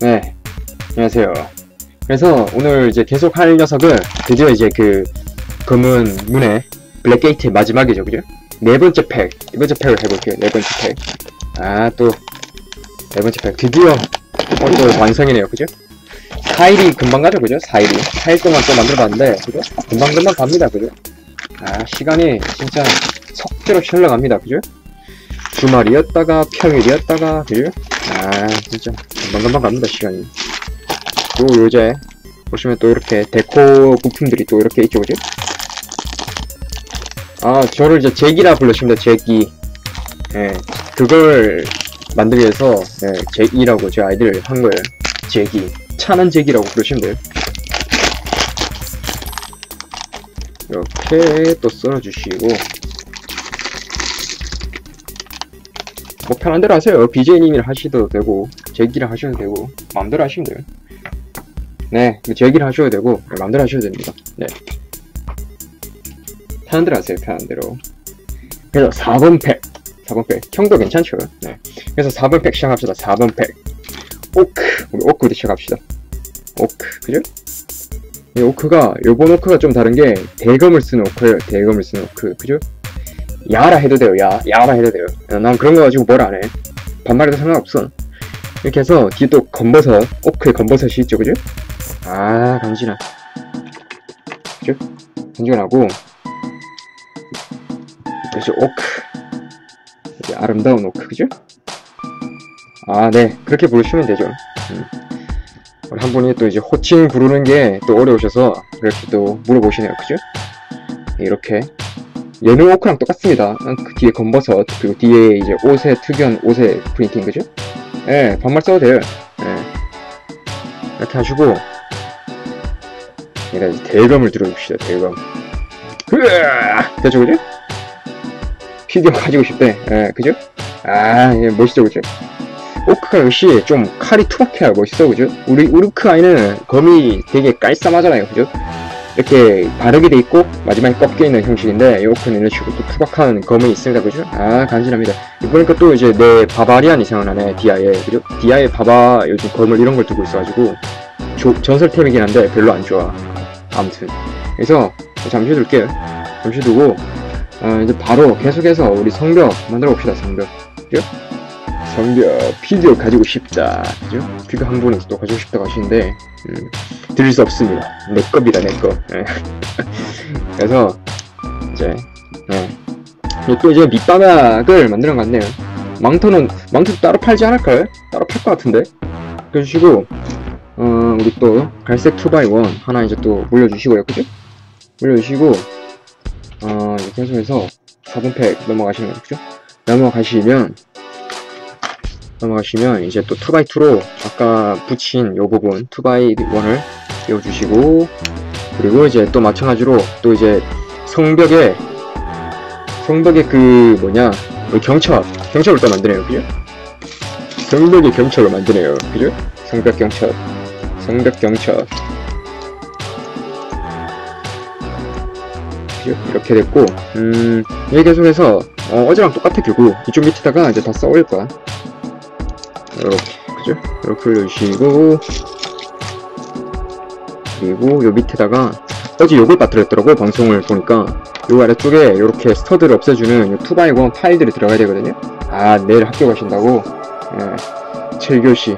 네, 안녕하세요. 그래서 오늘 이제 계속 할 녀석은 드디어 이제 그 검은 문의 블랙게이트의 마지막이죠, 그죠? 네 번째 팩, 네 번째 팩을 해볼게요. 네 번째 팩. 아, 또, 네 번째 팩. 드디어 오늘 완성이네요, 그죠? 4일이 금방 가죠, 그죠? 4일이. 4일 동안 또 만들어봤는데, 그죠? 금방금방 갑니다, 그죠? 아, 시간이 진짜 석대로 흘러갑니다, 그죠? 주말이었다가, 평일이었다가, 그죠? 아, 진짜. 금방금방 갑니다, 시간이. 또 요새, 보시면 또 이렇게 데코 부품들이 또 이렇게 있죠, 그죠? 아, 저를 이제 제기라 불러십니다, 제기. 예, 그걸 만들기 위해서, 예, 제기라고 제 아이디를 한 거예요. 제기. 차는 제기라고 부르시면 돼요. 이렇게 또 썰어주시고, 뭐 편한 대로 하세요. BJ님이 하셔도 되고, 제기를 하셔도 되고, 마음대로 하시면 돼요. 네, 제기를 하셔도 되고, 네, 마음대로 하셔도 됩니다. 네. 편한 대로 하세요, 편한 대로. 그래서 4번 팩. 4번 팩. 형도 괜찮죠? 네. 그래서 4번 팩 시작합시다. 4번 팩. 오크. 우리 오크부터 시작합시다. 오크. 그죠? 이 오크가, 요번 오크가 좀 다른 게, 대검을 쓰는 오크예요. 대검을 쓰는 오크. 그죠? 야라 해도 돼요, 야. 야라 해도 돼요. 야, 난 그런 거 가지고 뭘 안 해. 반말해도 상관없어. 이렇게 해서, 뒤에 또 검버섯, 오크에 검버섯이 있죠, 그죠? 아, 간지나. 그죠? 간지가 나고, 그죠, 오크. 아름다운 오크, 그죠? 아, 네. 그렇게 부르시면 되죠. 음. 한 분이 또 이제 호칭 부르는 게 또 어려우셔서, 이렇게 또 물어보시네요, 그죠? 이렇게. 얘는 오크랑 똑같습니다. 어, 그 뒤에 검버섯, 그리고 뒤에 이제 옷에 특이한 옷의 프린팅, 그죠? 예, 반말 써도 돼요. 예. 이렇게 하시고, 얘가 이제 대검을 들어줍시다, 대검. 으아! 됐죠, 그죠? 피규어 가지고 싶대. 예, 그죠? 아, 예, 멋있죠, 그죠? 오크가 역시 좀 칼이 투박해야 멋있어, 그죠? 우리 우르크 아이는 검이 되게 깔쌈하잖아요, 그죠? 이렇게 바르게 돼 있고 마지막에 꺾여 있는 형식인데 이런 식으로 또 투박한 검이 있습니다, 그죠? 아, 간지납니다. 보니까 또 이제 내 바바리안 이상을 하네, 디아에, 그죠? 디아에 바바 요즘 검을 이런 걸 두고 있어가지고 조, 전설템이긴 한데 별로 안 좋아. 아무튼 그래서 잠시 둘게요. 잠시 두고 어, 이제 바로 계속해서 우리 성벽 만들어 봅시다 성벽 그죠? 성벽 피규어 가지고 싶다 그죠? 피규어 한 분이 또 가지고 싶다고 하시는데 음, 드릴 수 없습니다 내 겁니다 내거 예. 그래서 이제 네. 또 이제 밑바닥을 만들어 갔네요 망토는 망토도 따로 팔지 않을까요? 따로 팔 것 같은데 그러시고 어, 우리 또 갈색 2x1 하나 이제 또 물려주시고요 그죠? 물려주시고 어, 이렇게 계속해서 4번 팩 넘어가시면 그죠? 넘어가시면 넘어가시면 이제 또 2x2로 아까 붙인 요 부분 2x1을 띄워주시고 그리고 이제 또 마찬가지로 또 이제 성벽에 성벽에 그 뭐냐 그 경첩 경첩을 또 만드네요 그죠? 성벽에 경첩을 만드네요 그죠? 성벽 경첩 성벽 경첩 이렇게 됐고 음 여기 계속해서 어, 어제랑 똑같아 결국 이쪽 밑에다가 이제 다 써올 거야 이렇게 그죠? 이렇게 올려주시고 그리고 요 밑에다가 어제 요걸 빠뜨렸더라고 방송을 보니까 요 아래쪽에 이렇게 스터드를 없애주는 요 2x1 파일들이 들어가야 되거든요 아 내일 학교 가신다고 예, 7교시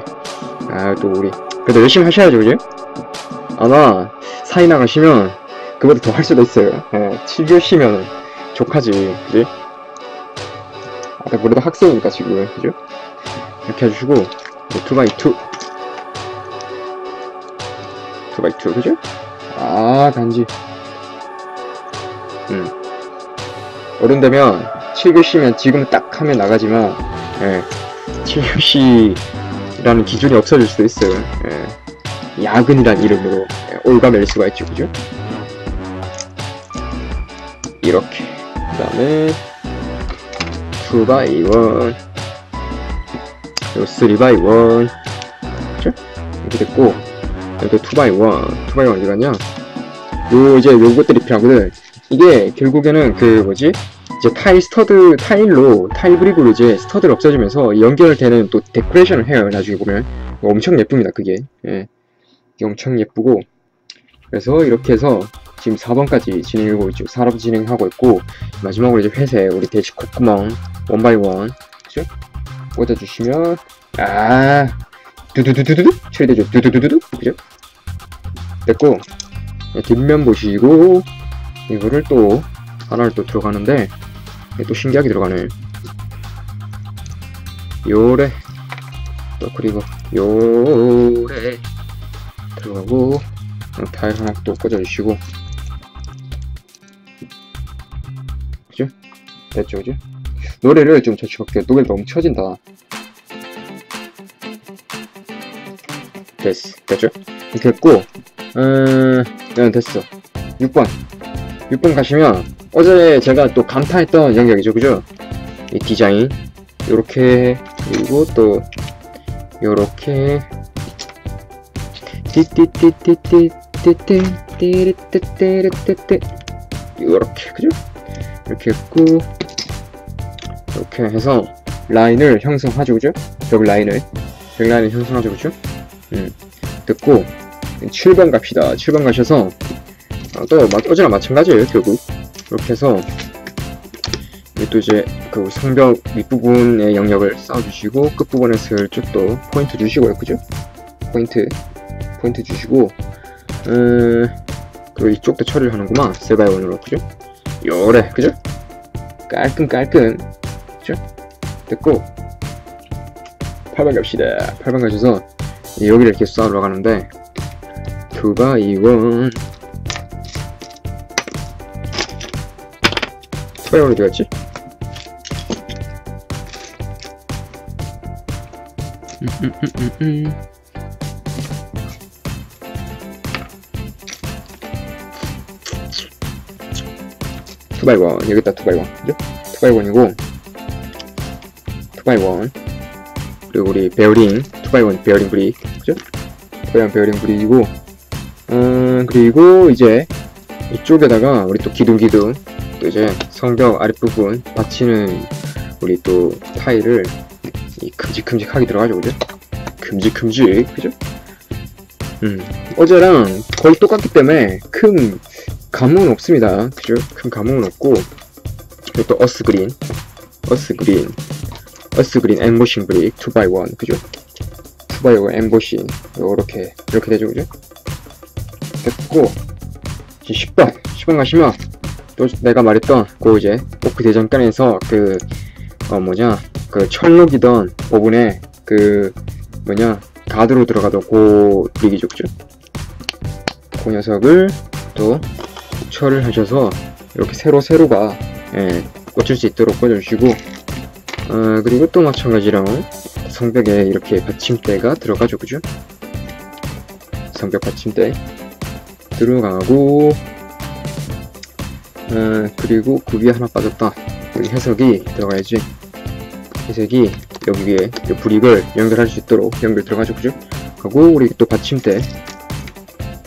아 또 우리 그래도 열심히 하셔야죠 그죠? 아마 사이 나 가시면 그보다 더 할 수도 있어요. 예, 7교시면 족하지, 그지? 아, 그래도 학생이니까 지금, 그죠? 이렇게 해주시고, 2x2. 2x2, 그죠? 아, 단지. 음. 어른 되면, 7교시면 지금 딱 하면 나가지만, 예, 7교시라는 기준이 없어질 수도 있어요. 예. 야근이란 이름으로 예, 올가맬 수가 있죠, 그죠? 이렇게 그 다음에 2x1 그리고 3x1 그쵸? 이렇게 됐고 이렇게 2x1 2x1 어디 갔냐 요 이제 요것들이 필요하거든 이게 결국에는 그 뭐지 이제 타일 stud 타일로 타일 brick으로 이제 stud를 없애주면서 연결되는 또 데코레이션을 해요 나중에 보면 엄청 예쁩니다, 그게. 예. 엄청 예쁘고. 그래서 이렇게 해서 지금 4번까지 진행하고 있죠. 4번 진행하고 있고, 마지막으로 이제 회색, 우리 돼지 콧구멍, one by one. 그죠? 꽂아주시면, 아, 두두두두두 처리되죠. 두두두두두. 그죠? 됐고, 예, 뒷면 보시고, 이거를 또, 하나를 또 들어가는데, 또 신기하게 들어가네. 요래, 또 그리고 요래 들어가고 어, 타일 하나 또 꽂아주시고 그죠? 됐죠 그죠? 노래를 좀 저축할게요 노래 너무 쳐진다. 됐어 됐죠? 됐고 음, 네, 됐어. 6번. 6번 가시면 어제 제가 또 감탄했던 영역이죠 그죠? 이 디자인. 요렇게 그리고 또 요렇게. 띠띠띠띠띠띠띠띠띠띠띠띠. 요렇게 그죠? 이렇게 했고 이렇게 해서 라인을 형성하죠 그죠? 벽 라인을 벽 라인을 형성하죠 그죠? 음 됐고 7번 갑시다 7번 가셔서 아, 또 마- 어제랑 마찬가지예요 결국 이렇게 해서 또 이제 그 성벽 윗부분의 영역을 쌓아주시고 끝부분에 슬쭉 또 포인트 주시고요 그죠? 포인트 포인트 주시고 음 그리고 이쪽도 처리를 하는구만 세 by one으로 그죠? 요래 그죠? 깔끔 깔끔 그죠? 됐고 8번 갑시다 8번 가셔서 여기를 이렇게 쌓으러 가는데 2 by 1 2 by 1 어디 갔지? 음, 음, 음, 음, 음. 투바이원 여기 있다 투바이원 그죠? 투바이원이고 투바이원 그리고 우리 베어링 투바이원 베어링 브릭 그죠? 투바이원 베어링 브릭이고 음 그리고 이제 이쪽에다가 우리 또 기둥기둥 또 이제 성벽 아랫부분 받치는 우리 또 타일을 이 큼직큼직하게 들어가죠 그죠? 큼직큼직 그죠? 음 어제랑 거의 똑같기 때문에 큰 감흥은 없습니다. 그죠? 큰 감흥은 없고 그리고 또 earth green earth green earth green 엠보싱 brick 2x1 그죠? 2x1 엠보싱 요렇게 이렇게 되죠 그죠? 됐고 이제 10번 10번 가시면 또 내가 말했던 그 이제 오크 대장간에서 그 어 뭐냐 그 철록이던 부분에 그 뭐냐 가드로 들어가던 그 브릭이죠 그죠? 그 녀석을 또 처리를 하셔서 이렇게 세로 세로가 예, 꽂힐 수 있도록 꽂아주시고 어, 그리고 또 마찬가지로 성벽에 이렇게 받침대가 들어가죠 그죠? 성벽 받침대 들어가고 어, 그리고 그 위에 하나 빠졌다 여기 해석이 들어가야지 해석이 여기에 이 브릭을 연결할 수 있도록 연결 들어가죠 그죠? 하고 우리 또 받침대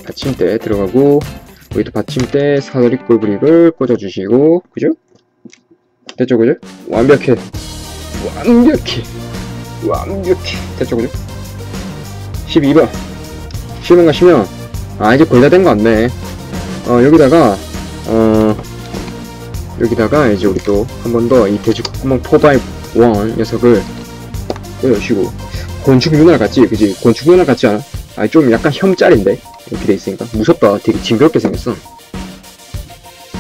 받침대 들어가고 여기도 받침대 사다리 꼴 브릭을 꽂아주시고 그죠? 됐죠 그죠? 완벽해 완벽해 완벽해 됐죠 그죠? 12번. 12번 가시면 아 이제 거의 다 된 거 같네. 어 여기다가 어 여기다가 이제 우리 또 한 번 더 이 돼지 콧구멍 4x1 녀석을 꽂아주시고. 건축 윤활 같지 그지? 건축 윤활 같지 않아? 아 좀 약간 혐짤인데? 이렇게 돼 있으니까. 무섭다. 되게 징그럽게 생겼어.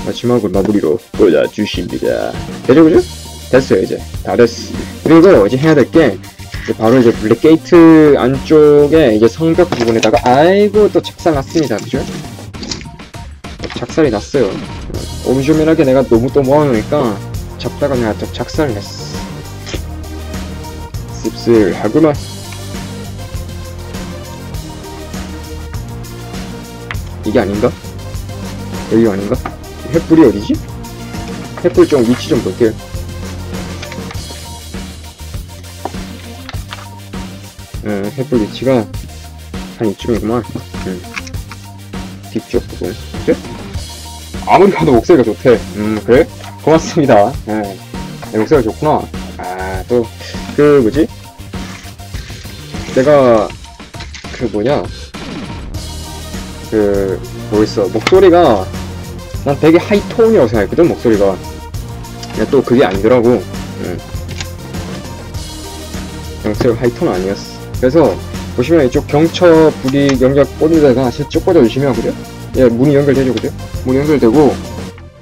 마지막으로 마무리로 꽂아주십니다. 되죠 그죠? 됐어요 이제 다 됐어 그리고 이제 해야 될게 바로 이제 black gate 안쪽에 이제 성벽 부분에다가 아이고 또 작살 났습니다 그죠? 작살이 났어요 오밀조밀하게 내가 너무 또 모아놓으니까 잡다가 내가 또 작살을 냈어 씁쓸하구만 이게 아닌가? 여기가 아닌가? 횃불이 어디지? 횃불 좀 위치 좀 볼게요. 음, 횃불 위치가 한 이쯤이구만. 음. 뒤쪽 부분. 그래? 아무리 봐도 목소리가 좋대. 음, 그래? 고맙습니다. 예. 내 목소리가 좋구나. 아, 또, 그, 뭐지? 내가 그 뭐냐 그 뭐였어 목소리가 난 되게 하이톤이라고 생각했거든 목소리가 근데 또 그게 아니더라고 응. 목소리 하이톤 아니었어 그래서 보시면 이쪽 경처 불이 연결 꽂는 데가 슬쩍 꽂아주시면 그죠? 예 문이 연결되죠 그죠? 문이 연결되고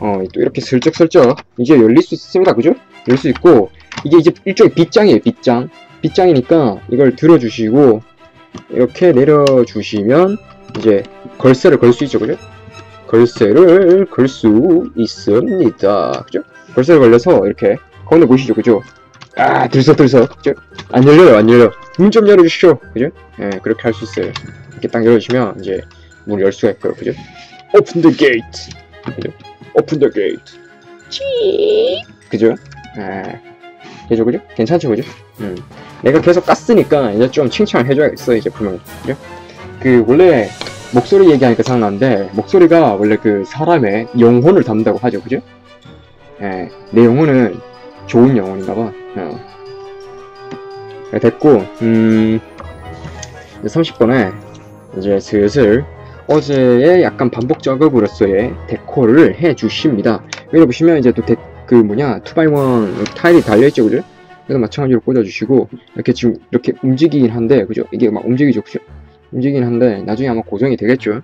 어 또 이렇게 슬쩍슬쩍 이제 열릴 수 있습니다 그죠? 열릴 수 있고 이게 이제 일종의 빗장이에요 빗장 빗장이니까 이걸 들어주시고 이렇게 내려주시면 이제 걸쇠를 걸 수 있죠 그죠? 걸쇠를 걸 수 있습니다 그죠? 걸쇠를 걸려서 이렇게 건너 보시죠 그죠? 아 들썩들썩 그죠? 안 열려요 안 열려 문 좀 열어주시죠 그죠? 예 그렇게 할 수 있어요 이렇게 딱 열어주시면 이제 문을 열 수가 있고요 그죠? open the gate 그죠? open the gate 치 그죠? 아 그죠 그죠? 괜찮죠 그죠? 음 내가 계속 깠으니까 이제 좀 칭찬을 해줘야겠어 이제 분명히 그죠? 그 원래 목소리 얘기하니까 생각나는데 목소리가 원래 그 사람의 영혼을 담는다고 하죠 그죠? 예, 내 영혼은 좋은 영혼인가봐 어. 네, 됐고 음 30번에 이제 슬슬 어제의 약간 반복 작업으로서의 데코를 해 주십니다 여기 보시면 이제 또그 뭐냐 2x1 타일이 달려있죠 그죠? 그래서 마찬가지로 꽂아주시고 이렇게 지금 이렇게 움직이긴 한데 그죠? 이게 막 움직이죠 그죠? 움직이긴 한데 나중에 아마 고정이 되겠죠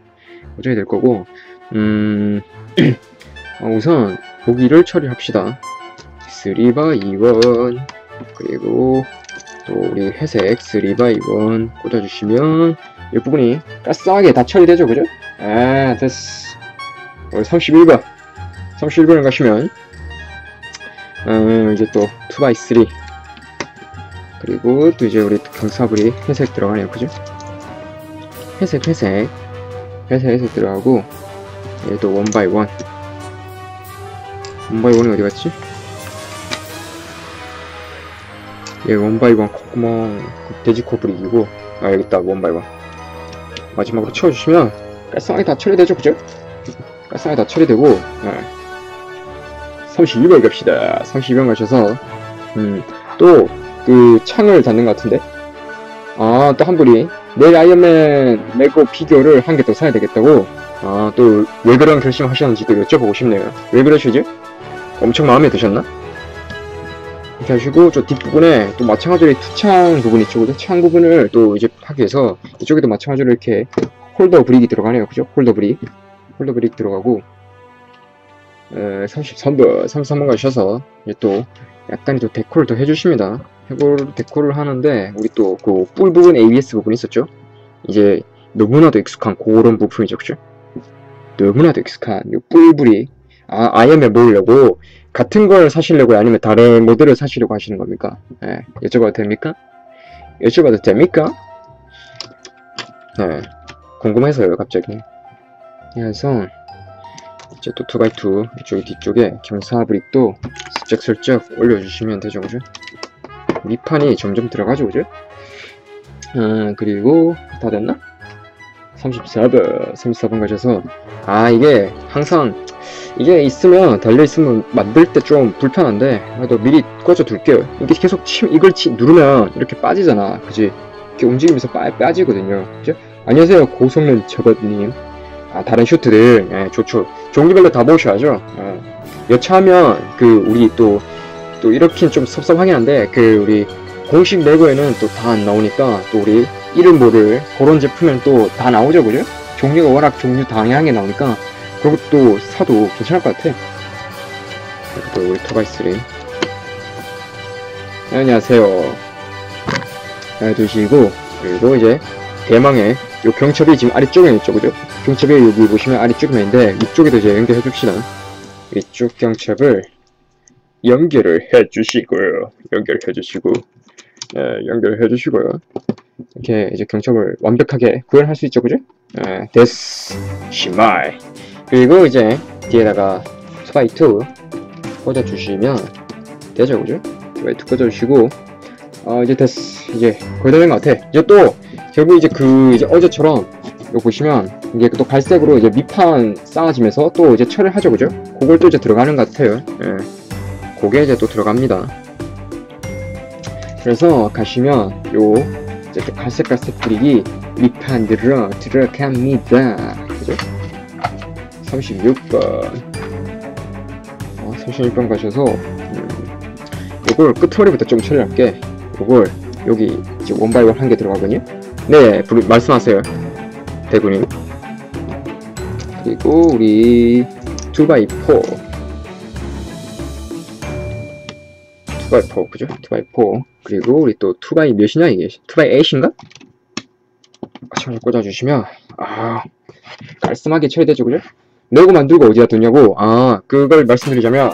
고정이 될 거고 음 어, 우선 보기를 처리합시다 3x2원 그리고 또 우리 회색 3x2원 꽂아주시면 이 부분이 깔쌈하게 다 처리되죠 그죠? 아 됐어 우리 31번 31번을 가시면 음, 이제 또 2x3 그리고 또 이제 우리 경사불이 회색 들어가네요 그죠? 회색 회색 회색 회색 들어가고 얘도 one by one one by one이 어디 갔지? 얘 one by one 콧구멍 돼지코 brick이고 아 여기 있다 one by one 마지막으로 채워주시면 깔끔하게 다 처리되죠 그죠? 깔끔하게 다 처리되고 네. 32번 갑시다 32번 가셔서 음, 또 그 창을 닫는 것 같은데 아 또 한 분이 내일 아이언맨 레고 피규어를 한 개 더 사야 되겠다고 아 또 왜 그런 결심 하셨는지 또 여쭤보고 싶네요 왜 그러시지? 엄청 마음에 드셨나? 이렇게 하시고 저 뒷부분에 또 마찬가지로 투창 부분 그죠? 창 부분을 또 이제 위해서 이쪽에도 마찬가지로 이렇게 holder brick이 들어가네요 그죠? holder brick holder brick 들어가고 에, 33번 33번 가셔서 이제 또 약간 또 deco를 더 해주십니다 해볼 deco를 하는데 우리 또 그 뿔 부분 ABS 부분 있었죠? 이제 너무나도 익숙한 그런 부품이죠 그죠? 너무나도 익숙한 이 뿔뿔이 아 아이언맨 모으려고 같은 걸 사시려고 아니면 다른 모델을 사시려고 하시는 겁니까? 예, 여쭤봐도 됩니까? 여쭤봐도 됩니까? 네, 궁금해서요 갑자기 그래서 이제 또 2x2 이쪽 뒤쪽에 경사브릭도 슬쩍슬쩍 올려주시면 되죠 그죠? 밑판이 점점 들어가죠 그죠? 아 그리고 다 됐나? 34번 34번 가셔서 아 이게 항상 이게 있으면 달려있으면 만들 때 좀 불편한데 그래도 미리 꺼져 둘게요. 이게 계속 치, 이걸 치, 누르면 이렇게 빠지잖아. 그지? 이렇게 움직이면서 빠, 빠지거든요. 그죠? 안녕하세요 고성능 저것님. 아 다른 슈트들. 예, 좋죠. 종류별로 다 보셔야죠. 예. 여차하면 그 우리 또또 이렇긴 좀 섭섭하긴 한데 그 우리 공식 레고에는 또 다 안 나오니까 또 우리 이름 모를 그런 제품은 또 다 나오죠 그죠? 종류가 워낙 종류 다양하게 나오니까 그것도 사도 괜찮을 것 같아. 또 우리 토바이스리. 네, 안녕하세요. 잘 두시고 그리고 이제 대망의 요 경첩이 지금 아래쪽에 있죠 그죠? 경첩이 여기 보시면 아래쪽에 있는데 이쪽에도 이제 연결해 줍시다. 이쪽 경첩을 연결을 해 주시고요. 연결해 주시고. 네, 연결해 주시고요. 이렇게 이제 경첩을 완벽하게 구현할 수 있죠 그죠? 네, 데스 시마이 그리고 이제 뒤에다가 two by 2 꽂아주시면 되죠 그죠? two by 2 꽂아주시고 어 이제 됐어 이제 거의 다 된 것 같아 이제 또 결국 이제 그 이제 어제처럼 이거 보시면 이게 또 갈색으로 이제 밑판 쌓아지면서 또 이제 처리를 하죠 그죠? 그걸 또 이제 들어가는 것 같아요 예. 그게 이제 또 들어갑니다 그래서 가시면 요 이제 또 갈색 갈색 뿌리기 밑판 들어 들어갑니다. 그죠? 36번. 어, 36번 가셔서 음, 요걸 끝머리부터 좀 처리할게. 요걸 여기 이제 원바이원 한 개 들어가거든요. 네, 부르, 말씀하세요. 대구님. 그리고 우리 2x4 2x4 그죠? 2x4 그리고 우리 또 2x 몇이냐 이게 2x8인가? 마찬가지 꽂아주시면 아 깔끔하게 처리되죠 그죠? 레고 만들고 어디다 두냐고. 아 그걸 말씀드리자면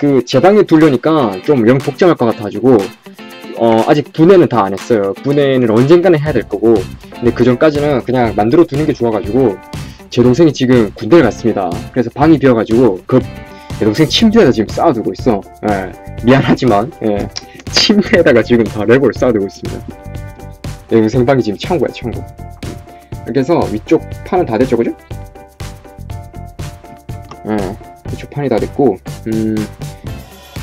그 제 방에 두려니까 좀 영 복잡할 것 같아가지고 어 아직 분해는 다 안 했어요. 분해는 언젠가는 해야 될 거고. 근데 그 전까지는 그냥 만들어 두는 게 좋아가지고 제 동생이 지금 군대를 갔습니다. 그래서 방이 비어가지고 그 내 동생 침대에다 지금 쌓아두고 있어. 예, 미안하지만 예, 침대에다가 지금 다 레고를 쌓아두고 있습니다. 내 동생 방이 지금 창고야 창고. 해서 위쪽 판은 다 됐죠 그죠? 예, 위쪽 판이 다 됐고 음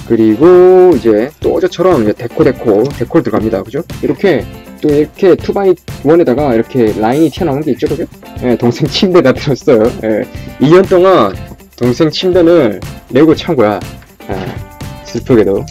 그리고 이제 또 어제처럼 이제 데코 데코 데코 들어갑니다 그죠? 이렇게 또 이렇게 2x1에다가 이렇게 라인이 튀어나오는 게 있죠 그죠? 예, 동생 침대에다 들었어요 예, 2년 동안 동생 침대는 레고 창고야 예, 슬프게도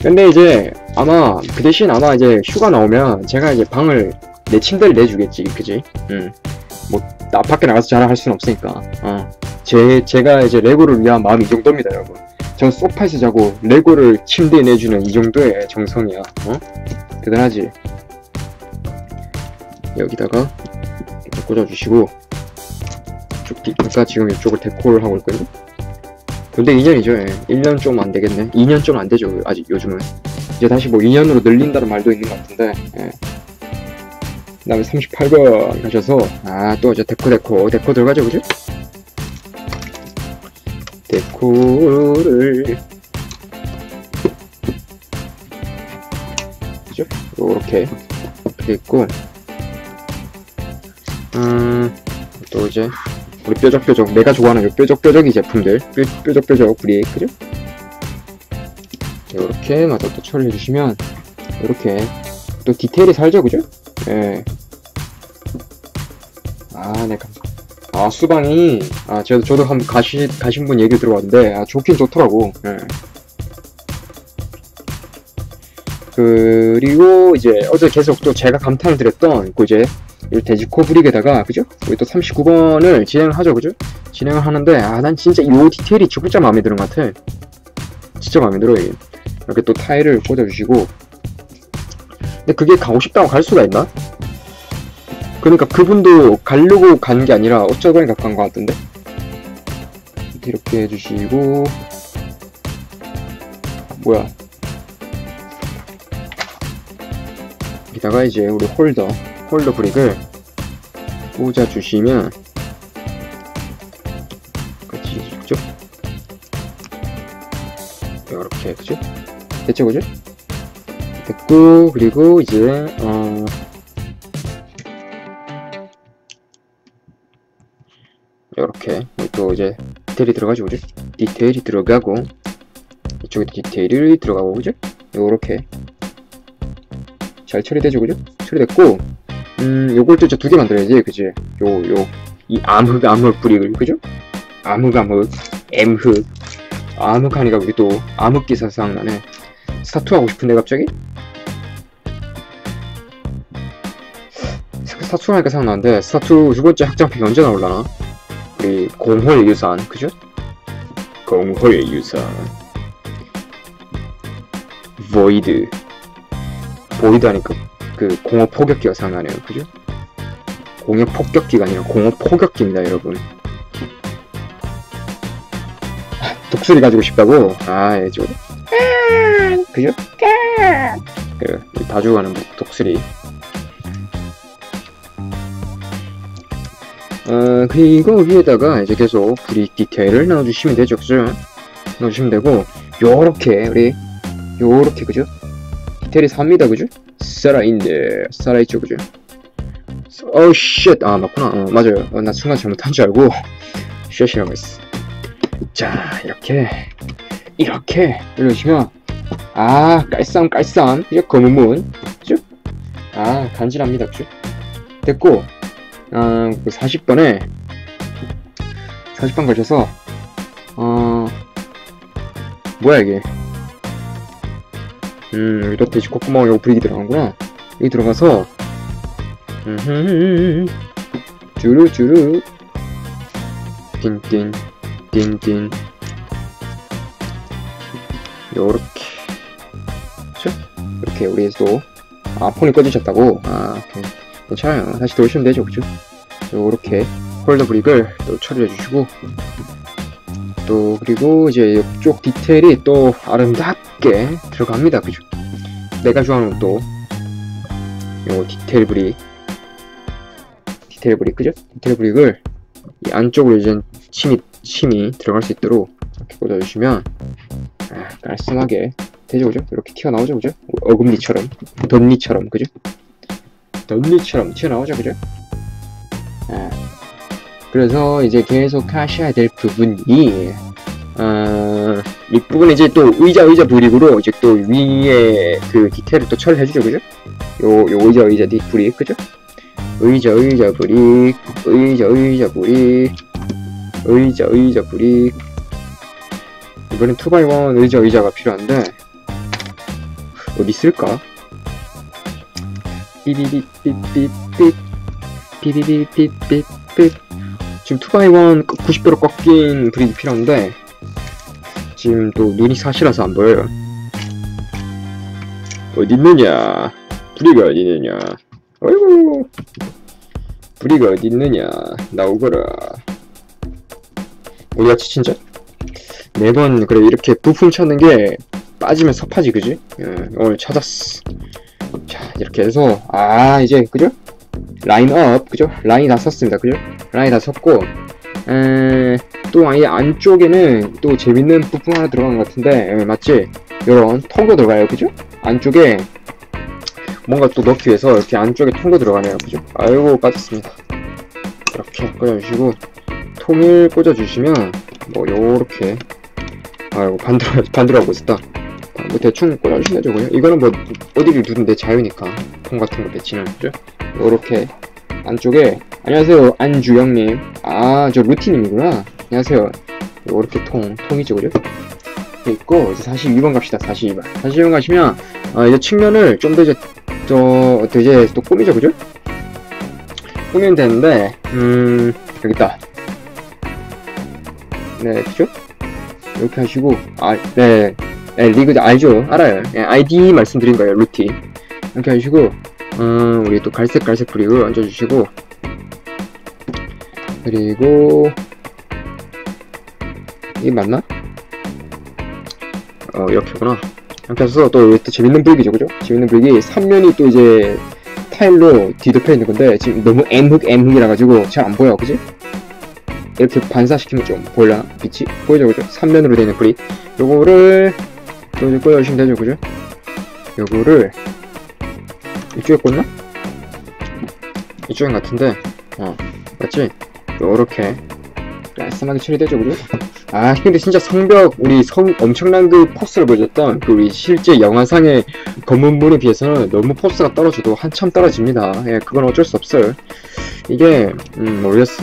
근데 이제 아마 그 대신 아마 이제 휴가 나오면 제가 이제 방을 내 침대를 내주겠지 그지? 음뭐 밖에 나가서 자랑할 수는 없으니까 어. 제, 제가 이제 레고를 위한 마음이 이 정도입니다 여러분 전 소파에서 자고 레고를 침대에 내주는 이 정도의 정성이야 어? 대단하지? 여기다가 꽂아주시고 쭉 뒤, 그러니까 지금 이쪽을 데코를 하고 있거든요 근데 2년이죠 예. 1년 좀 안 되겠네 2년 좀 안 되죠 아직 요즘은 이제 다시 뭐 2년으로 늘린다는 말도 있는 것 같은데 예. 그 다음에 38번 가셔서 아 또 이제 데코 데코 데코 들어가죠 그죠? 데코를 그죠? 요렇게 그리고 음또 이제 우리 뾰족뾰족 내가 좋아하는 요 뾰족뾰족이 제품들 뾰, 뾰족뾰족 브릭 그죠? 이렇게 마저 또 처리해 주시면 이렇게 또 디테일이 살죠 그죠? 예. 아, 네, 감사. 아, 수방이, 아, 저도, 저도 한번 가시, 가신 분 얘기 들어봤는데, 아, 좋긴 좋더라고. 예. 그리고 이제 어제 계속 또 제가 감탄을 드렸던 그 이제 이 돼지코 브릭에다가 그죠? 우리 또 39번을 진행을 하죠 그죠? 진행을 하는데 아 난 진짜 이 디테일이 진짜 마음에 드는 것 같아 진짜 마음에 들어 이게 이렇게 또 타일을 꽂아주시고 근데 그게 가고 싶다고 갈 수가 있나? 그러니까 그분도 가려고 간 게 아니라 어쩌다니까 간것 같던데 이렇게 해주시고 뭐야 여기다가 이제 우리 holder holder brick을 꽂아주시면 같이 쭉 이렇게 그죠? 됐죠 그죠? 됐고 그리고 이제 어 이렇게 또 이제 디테일이 들어가죠 그죠? 디테일이 들어가고 이쪽에 디테일이 들어가고 그죠? 요렇게 잘 처리되죠 그죠? 처리됐고 음 요걸 또 이제 두 개 만들어야지 그지? 요 요 이 암흑 암흑 뿌리를 그죠? 암흑 암흑 엠흑 암흑 하니까 우리 또 암흑 기사 생각나네 스타투 하고 싶은데 갑자기? 스타투 하니까 생각나는데 스타투 두 번째 확장팩이 언제 나올라나? 우리 공허의 유산 그죠? 공허의 유산 void void 하니까 그 공허 포격기가 생각나네요 그죠? 공허 폭격기가 아니라 공허 포격기입니다 여러분 독수리 가지고 싶다고? 아 예, 저 그죠? 그, 다 죽어가는 독수리 어, 그리고 위에다가 이제 계속 brick 디테일을 넣어주시면 되죠 그죠? 넣어주시면 되고 요렇게 우리 요렇게 그죠? 디테일이 삽니다 그죠? 살아있네 살아있죠 그죠? 어우 shit 아 맞구나 어, 맞아요 어, 나 순간 잘못한 줄 알고 shit이라고 했어 자 이렇게 이렇게 올려주시면 아 깔쌈 깔쌈 이제 검은 문 그죠? 아, 간지납니다, 그죠? 됐고, 어, 40번에, 40번 가셔서, 어, 뭐야, 이게. 음, 여기다 돼지 콧구멍 요거 브릭이 들어가는구나. 여기 들어가서, 주르주르, 띵띵, 띵띵. 요렇게. 이렇게 우리 또, 아, 폰이 꺼지셨다고? 아, 오케이. 괜찮아요. 다시 돌리시면 되죠, 그죠? 요렇게 holder brick을 또 처리해 주시고, 또, 그리고 이제 이쪽 디테일이 또 아름답게 들어갑니다, 그죠? 내가 좋아하는 또, 요 디테일 brick. 디테일 brick, 그죠? 디테일 brick을 이 안쪽으로 이제 침이, 침이 들어갈 수 있도록 이렇게 꽂아주시면, 아, 깔끔하게 되죠, 그죠? 이렇게 튀어나오죠, 그죠? 어금니처럼, 덧니처럼, 그죠? 덧니처럼 튀어나오죠, 그죠? 아, 그래서 이제 계속 하셔야 될 부분이, 어, 윗부분 이제 또 의자, 의자 brick으로 이제 또 위에 그 디테일을 또 처리해주죠, 그죠? 요, 요 의자, 의자 뒷 brick, 그죠? 의자, 의자 brick, 의자, 의자 brick, 의자, 의자 brick. 이번엔 2x1 의자, 의자가 필요한데, 어디 있을까? 삐비비삐삐삐. 삐비비삐삐삐. 지금 2x1 90도로 꺾인 brick이 필요한데 지금 또 눈이 사시라서 안 보여요. 어디 있느냐? 브릭이 어디 있느냐? 어이구 브릭이 어디 있느냐? 나오거라. 우리같이 진짜? 매번 그래 이렇게 부품 찾는 게 빠지면 섭하지 그지? 예, 오늘 찾았어 자 이렇게 해서 아 이제 그죠? 라인업 그죠? 라인 다 썼습니다 그죠? 라인 다 썼고 에, 또 아예 안쪽에는 또 재밌는 부품 하나 들어간 것 같은데 예, 맞지? 요런 통도 들어가요 그죠? 안쪽에 뭔가 또 넣기 위해서 이렇게 안쪽에 통도 들어가네요 그죠? 아이고 빠졌습니다 이렇게 꽂아주시고 통을 꽂아주시면 뭐 요렇게 아이고 반대로 반대로 하고 있었다 아, 뭐 대충 꽂아주시면 되고요. 이거는 뭐 어디를 내 자유니까 통 같은 거 배치는 그죠? 요렇게 안쪽에 안녕하세요 안주영님 아 저 루티님이구나 안녕하세요 요렇게 통 통이죠 그죠? 있고 이제 42번 갑시다 42번 42번 가시면 아, 이제 측면을 좀 더 이제 저더 이제 또 꾸미죠 그죠? 꾸미면 되는데 음 여기 있다 네 그죠? 이렇게 하시고 아네 네, 리그 알죠? 알아요. 예, 아이디 말씀드린 거예요, 루티. 이렇게 하시고, 음, 우리 또 갈색 갈색 브릭을 얹어주시고, 그리고, 이게 맞나? 어, 이렇게구나. 이렇게 해서 또, 또 재밌는 브릭이죠, 그죠? 재밌는 브릭이 3면이 또 이제 타일로 뒤덮여 있는 건데, 지금 너무 M흑, M흑이라 가지고 잘 안 보여, 그지? 이렇게 반사시키면 좀 보일라? 빛이? 보이죠, 그죠? 3면으로 되어 있는 브릭. 요거를, 또 이제 꽂아주시면 되죠, 그죠? 요거를 이쪽에 꽂나? 이쪽인 같은데 어 맞지? 요렇게 깔끔하게 처리되죠, 그죠? 아 근데 진짜 성벽 우리 성 엄청난 그 포스를 보여줬던 그 우리 실제 영화상의 검은물에 비해서는 너무 포스가 떨어져도 한참 떨어집니다. 예, 그건 어쩔 수 없어요. 이게 음 모르겠어.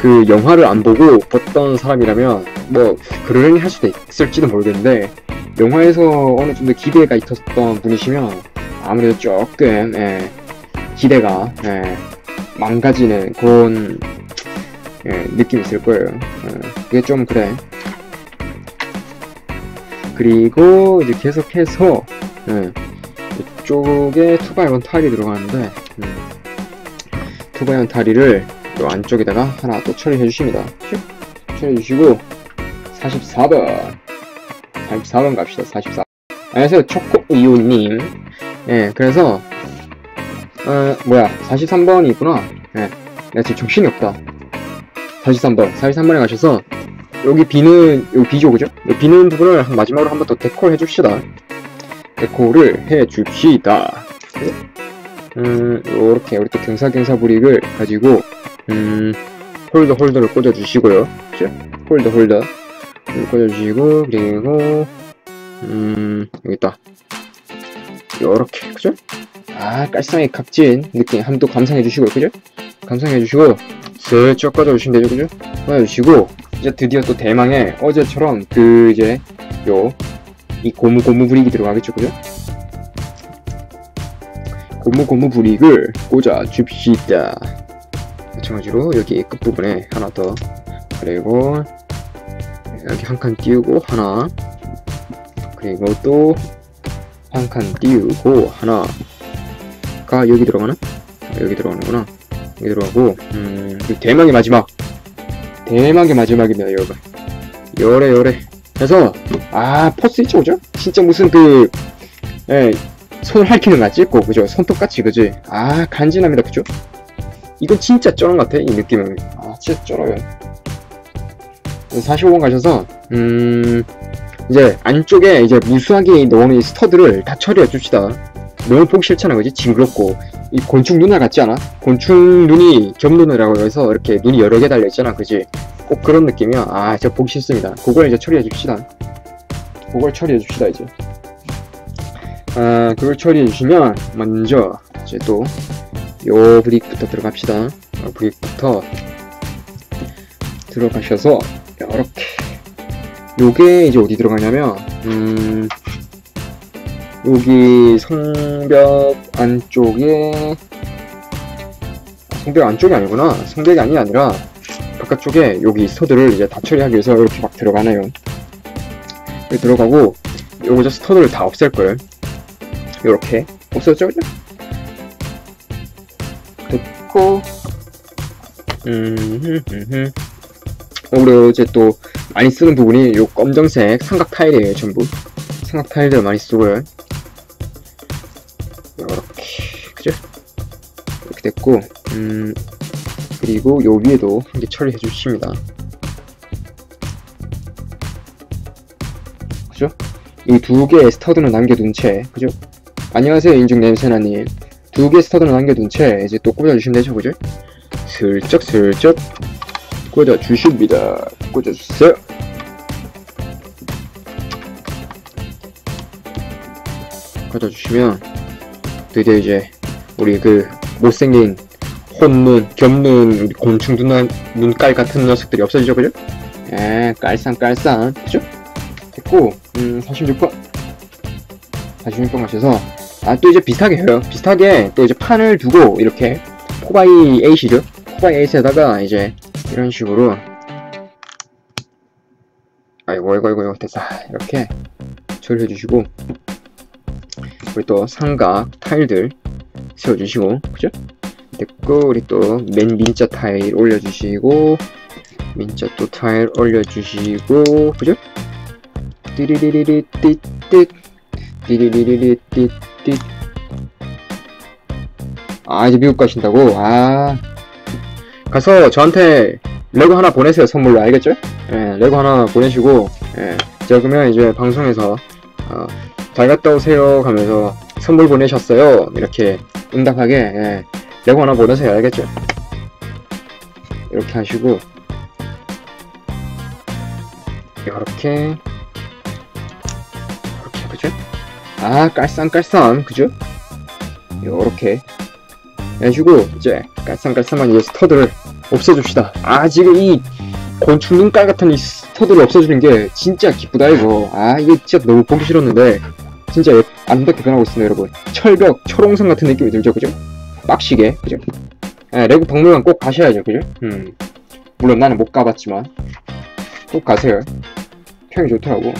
그 영화를 안 보고 봤던 사람이라면 뭐 그러려니 할 수도 있을지도 모르겠는데 영화에서 어느 정도 기대가 있었던 분이시면 아무래도 조금 예, 기대가 예, 망가지는 그런 예, 느낌이 있을 거예요. 예, 그게 좀 그래. 그리고 이제 계속해서 예, 이쪽에 투바이건 탈이 들어가는데 음, 투바이건 타리를 또 안쪽에다가 하나 또 처리해 주십니다. 처리해 주시고 44번 44번 갑시다. 44. 안녕하세요. 초코이오님. 예, 그래서, 어, 뭐야. 43번이 있구나. 예. 내가 지금 정신이 없다. 43번. 43번에 가셔서, 여기 비는, 여기 비죠, 그죠? 이 비는 부분을 마지막으로 한 번 더 데코를 해줍시다. 데코를 해줍시다. 음, 요렇게, 우리 또 경사경사 브릭을 가지고, 음, holder holder를 꽂아주시고요. 그죠? holder holder. 꽂아주시고 그리고 음 여기 있다 요렇게 그죠? 아 깔쌈하게 각진 느낌 한번 또 감상해 주시고 그죠? 감상해 주시고 슬쩍 꺼져주시면 되죠 그죠? 꺼져주시고 이제 드디어 또 대망의 어제처럼 그 이제 요 이 고무 고무 brick이 들어가겠죠 그죠? 고무 고무 브릭을 꽂아 줍시다 마찬가지로 여기 끝부분에 하나 더 그리고 여기 한 칸 띄우고 하나 그리고 또 한 칸 띄우고 하나가 여기 들어가나? 아, 여기 들어가는구나 여기 들어가고 음 대망의 마지막 대망의 마지막입니다 여러분 요래 요래 그래서 아 포스 있죠 그죠? 진짜 무슨 그 예, 손을 핥히는 거 찍고 그죠? 손톱같이 그지? 아 간지납니다 그죠? 이건 진짜 쩔은 것 같아 이 느낌은 아 진짜 쩔어요 45번 가셔서 음 이제 안쪽에 이제 무수하게 넣어놓은 이 스터드를 다 처리해 줍시다. 너무 보기 싫잖아 그지? 징그럽고. 이 곤충 눈알 같지 않아? 곤충 눈이 겹눈이라고 해서 이렇게 눈이 여러 개 달려있잖아. 그지? 꼭 그런 느낌이야. 아 진짜 보기 싫습니다. 그걸 이제 처리해 줍시다. 그걸 처리해 줍시다 이제. 아 그걸 처리해 주시면 먼저 이제 또 요 브릭부터 들어갑시다. 요 브릭부터 들어가셔서 이렇게. 요게 이제 어디 들어가냐면 음 여기 성벽 안쪽에 아, 성벽 안쪽이 아니구나. 성벽이 아니 아니라 바깥쪽에 여기 스터드를 이제 다 처리하기 위해서 이렇게 막 들어가네요. 여기 들어가고 저 스터드를 다 없앨 거예요. 요렇게. 없었죠 그죠? 됐고 음, 음, 음. 그리고 이제 또 많이 쓰는 부분이 요 검정색 삼각 타일이에요 전부 삼각 타일들 많이 쓰고요 이렇게 그죠? 이렇게 됐고 음 그리고 요 위에도 이렇게 처리해 주십니다 그죠? 이 두 개의 스터드는 남겨둔 채 그죠? 안녕하세요 인중 냄새나님 두 개의 스터드는 남겨둔 채 이제 또 꽂아주시면 되죠 그죠? 슬쩍 슬쩍 꽂아주십니다. 꽂아주세요. 꽂아주시면 드디어 이제 우리 그 못생긴 혼눈, 겹눈, 우리 곤충 눈, 눈깔 같은 녀석들이 없어지죠 그죠? 에 깔쌈 깔쌈. 그죠? 됐고 음 46번. 46번 가셔서 아 또 이제 비슷하게 해요. 비슷하게 또 이제 판을 두고 이렇게 포바이 8이죠? 포바이 8에다가 이제 이런 식으로 아이고 아이고 아이고 됐다 이렇게 처리해 주시고 우리 또 삼각 타일들 세워주시고 그죠? 됐고 우리 또 맨 민자 타일 올려주시고 민자 또 타일 올려주시고 그죠? 띠리리리리 띠띠 띠리리리리 띠띠 아 이제 미국 가신다고? 아 가서 저한테 레고 하나 보내세요 선물로 알겠죠? 예, 레고 하나 보내시고 예, 제가 그러면 이제 방송에서 어, 잘 갔다 오세요 가면서 선물 보내셨어요 이렇게 응답하게 예, 레고 하나 보내세요 알겠죠? 이렇게 하시고 이렇게 이렇게 그죠? 아 깔쌈깔쌈 그죠? 요렇게 해주고 이제 깔쌈깔쌈한 이 스터드를 없애줍시다 아 지금 이 곤충 눈깔 같은 이 스터드를 없애주는 게 진짜 기쁘다 이거 아 이게 진짜 너무 보기 싫었는데 진짜 아름답게 변하고 있습니다 여러분 철벽 철옹성 같은 느낌이 들죠 그죠? 빡시게 그죠? 예, 레고 박물관 꼭 가셔야죠 그죠? 음 물론 나는 못 가봤지만 꼭 가세요 평이 좋더라고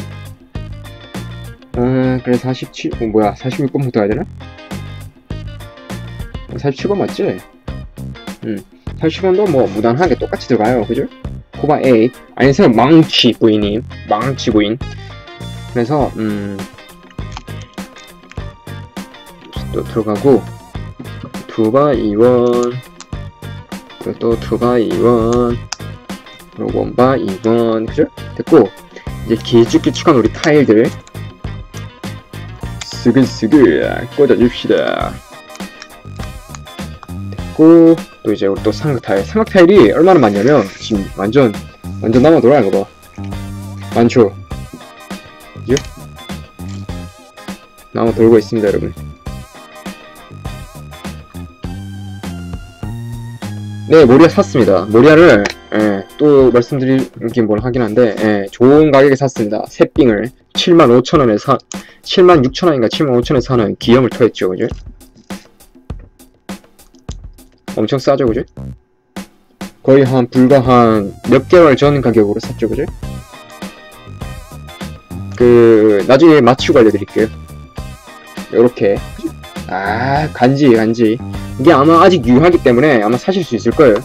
아 그래 47 어, 뭐야 46번부터 가야 되나? 47번 맞지? 음 40번도 뭐 무난하게 똑같이 들어가요. 그죠? 코바 A. 아니세요 망치 부인님. 망치 부인. 그래서 음. 또 들어가고 두바 2원. 그리고 또 두바 2원. 그리고 원바 2원. 그죠? 됐고 이제 길쭉길쭉한 우리 타일들. 스글스글 꽂아줍시다 있고 또 이제 우리 또 삼각 타일. 삼각 타일이 얼마나 많냐면 지금 완전 완전 남아 돌아 이거 봐. 많죠 그죠? 남아 돌고 있습니다 여러분. 네 모리아 샀습니다. 모리아를 예, 또 말씀드리긴 뭘 하긴 한데 예, 좋은 가격에 샀습니다. 새삥을. 75,000원에 사 76,000원인가 75,000원에 사는 기염을 토했죠 그죠? 엄청 싸죠, 그죠? 거의 한, 불과 한 몇 개월 전 가격으로 샀죠, 그죠? 그, 나중에 맞추고 알려드릴게요. 요렇게. 아, 간지, 간지. 이게 아마 아직 유효하기 때문에 아마 사실 수 있을 거예요.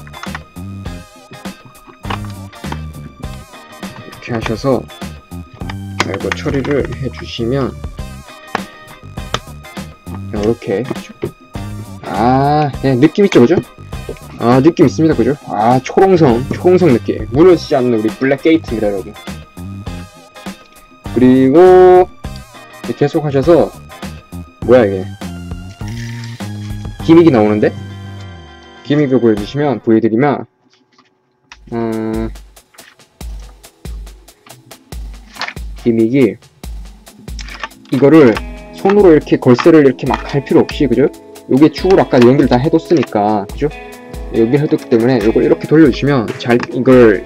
이렇게 하셔서 이거 처리를 해주시면 이렇게 아, 네, 느낌 있죠, 그죠? 아, 느낌 있습니다, 그죠? 아, 초롱성, 초롱성 느낌. 무너지지 않는 우리 블랙 게이트입니다, 여러분. 그리고 계속 하셔서 뭐야 이게 기믹이 나오는데 기믹을 보여주시면 보여드리면 음, 기믹이 이거를 손으로 이렇게 걸쇠를 이렇게 막할 필요 없이 그죠? 요게 축으로 아까 연결 다 해뒀으니까 그죠? 여기 해뒀기 때문에 이걸 이렇게 돌려주시면 잘 이걸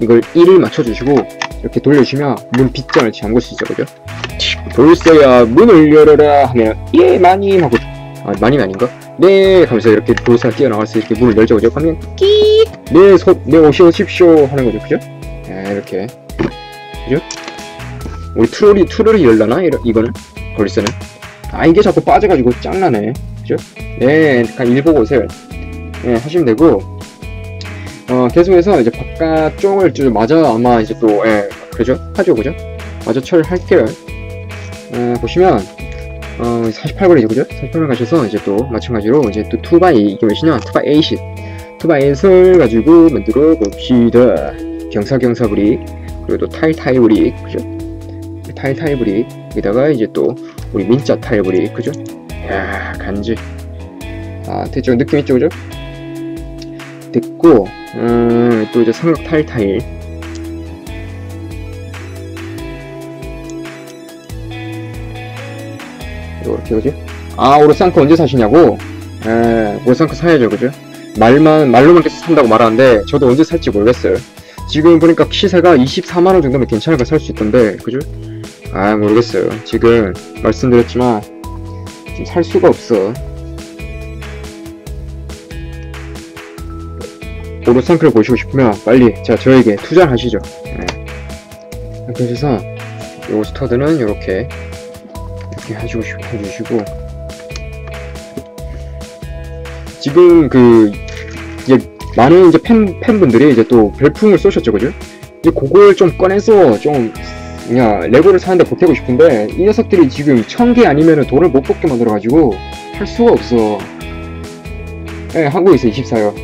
이걸 1을 맞춰주시고 이렇게 돌려주시면 문 빗장을 잠글 수 있어 그죠? 돌쇠야 문을 열어라 하면 예 마님 하고 아 마님 아닌가? 네 하면서 이렇게 돌쇠가 뛰어나와서 이렇게 문을 열죠 그죠? 하면 끼네 소 네 오시 오 십시오 하는 거죠 그죠? 네, 이렇게 그죠? 우리 트롤이 트롤이 열라나 이러, 이거는 돌쇠는 아 이게 자꾸 빠져가지고 짱나네 그죠? 네 그냥 일 보고 오세요 네 하시면 되고 어 계속해서 이제 바깥 쪽을 좀 마저 아마 이제 또 예, 그죠? 하죠 그죠? 마저 처리를 할게요 어, 보시면 어, 48번이죠 그죠? 48번 가셔서 이제 또 마찬가지로 이제 또 2x 이게 몇이냐 2x 8이 2x 8을 가지고 만들어 봅시다 경사경사 brick 그리고 또 타일 타일 brick 그죠? 타일 타일 brick 여기다가 이제 또 우리 민자 타일 brick 그죠? 야 간지 아 대충 느낌 있죠 그죠? 됐고 음, 또 이제 삼각 타일 타일 이렇게 그지? 아 오르상크 언제 사시냐고? 에 오르상크 사야죠 그죠? 말만 말로만 계속 산다고 말하는데 저도 언제 살지 모르겠어요 지금 보니까 시세가 24만원 정도면 괜찮은 걸 살 수 있던데 그죠? 아 모르겠어요 지금 말씀드렸지만 지금 살 수가 없어 오르상크를 보시고 싶으면 빨리 자 저에게 투자를 하시죠 네. 그래서 요 스터드는 이렇게 이렇게 해주고 싶, 해주시고 지금 그 이제 많은 이제 팬 팬분들이 이제 또 별풍을 쏘셨죠 그죠? 이제 그걸 좀 꺼내서 좀 그냥 레고를 사는데 보태고 싶은데 이 녀석들이 지금 천 개 아니면은 돈을 못 뽑게 만들어가지고 할 수가 없어. 예, 네, 한국에서 24요.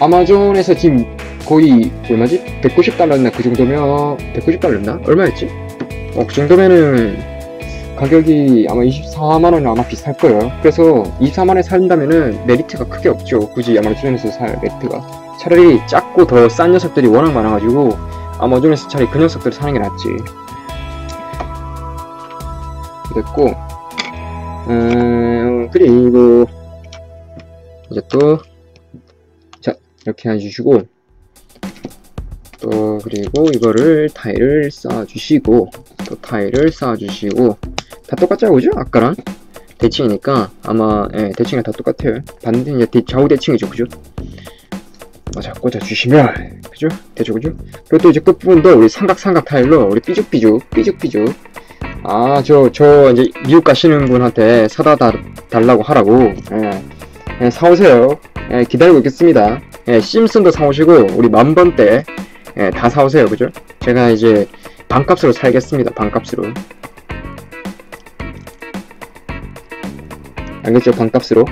아마존에서 지금 거의 얼마지? 190달러였나 그 정도면 190달러였나? 얼마였지? 어, 그 정도면은 가격이 아마 24만원 아마 비쌀 거예요. 그래서 24만원에 산다면은 메리트가 크게 없죠. 굳이 아마존에서 살 메리트가. 차라리 작고 더 싼 녀석들이 워낙 많아가지고 아마존에서 차라리 그 녀석들을 사는 게 낫지. 됐고, 음, 그리고 이제 또, 자, 이렇게 해주시고, 또 그리고 이거를 타일을 쌓아주시고, 또 타일을 쌓아주시고, 다 똑같죠 그죠? 아까랑 대칭이니까 아마 예, 대칭이 다 똑같아요 반대 이제 좌우 대칭이죠 그죠? 맞아 꽂아주시면 그죠? 되죠 그죠? 그리고 또 이제 끝부분도 우리 삼각삼각 타일로 우리 삐죽삐죽 삐죽삐죽 아 저저 이제 미국 가시는 분한테 사다 다, 달라고 하라고 예, 예, 사오세요 예, 기다리고 있겠습니다 예, 심슨도 사오시고 우리 만번대 예, 다 사오세요 그죠? 제가 이제 반값으로 살겠습니다 반값으로 알겠죠? 반값으로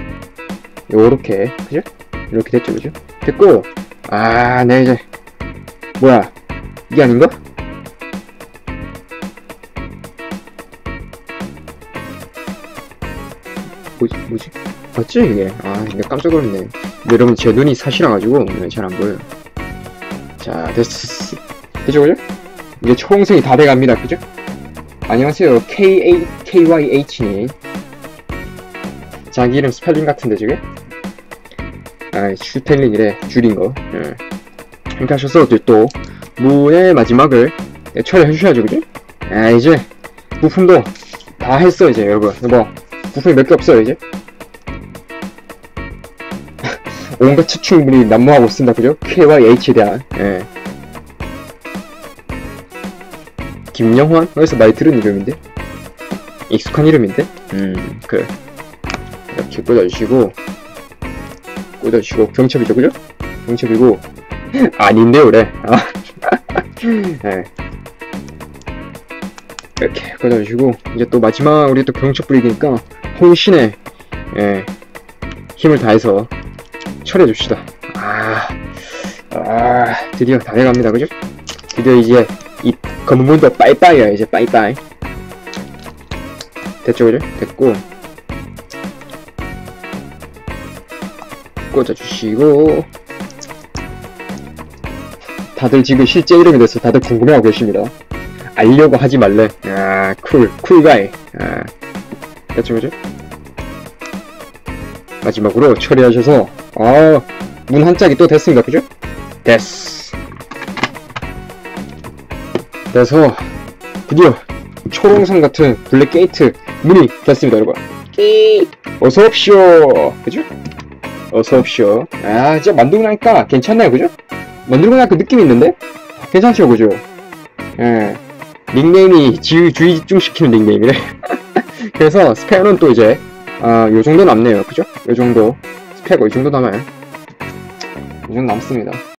요렇게 그죠? 이렇게 됐죠 그죠? 됐고 아 네 이제 뭐야 이게 아닌가? 뭐지 뭐지 맞지 이게 아 내가 깜짝 놀랐네 여러분 제 눈이 사실화가지고 잘 안 보여요 자 됐어 됐죠 그죠? 이제 초홍색이 다 돼갑니다 그죠? 안녕하세요 K-A, K-Y-H님 자기 이름 스펠링 같은데 지금? 아, 슈텔링이래. 줄인 거. 예. 이렇게 하셔서 이제 또 문의 마지막을 예, 처리해 주셔야죠, 그지? 아, 이제 부품도 다 했어, 이제 여러분. 뭐 부품이 몇 개 없어요, 이제. 온갖 추측물이 난무하고 있습니다, 그죠? K와 H에 대한. 예. 김영환? 어디서 많이 들은 이름인데? 익숙한 이름인데? 음, 그래. 이렇게 꽂아주시고, 꽂아주시고, 경첩이죠, 그죠? 경첩이고, 아닌데요, 그래. 아. 네. 이렇게 꽂아주시고, 이제 또 마지막, 우리 또 경첩 부리니까, 혼신의, 예, 힘을 다해서 처리해 줍시다. 아, 아, 드디어 다 돼갑니다, 그죠? 드디어 이제, 이 검은 문도 빠이빠이야, 이제 빠이빠이. 됐죠, 그죠? 됐고, 꽂아주시고, 다들 지금 실제 이름에 대해서 다들 궁금해하고 계십니다. 알려고 하지 말래. 아, cool, cool guy. 아, 그죠? 마지막으로 처리하셔서, 아, 문 한 짝이 또 됐습니다, 그죠? 됐어. 그래서, 드디어, 초롱성 같은 Black Gate 문이 됐습니다, 여러분. 끼 어서 옵쇼. 그죠? 어서 옵쇼. 아, 진짜 만들고 나니까 괜찮나요, 그죠? 만들고 나니까 느낌 있는데? 괜찮죠, 그죠? 예. 닉네임이 지휘, 주의 집중시키는 닉네임이래. 그래서 스페어는 또 이제, 아, 요 정도 남네요. 그죠? 요 정도. 스펙어 이 정도 남아요. 이 정도 남습니다.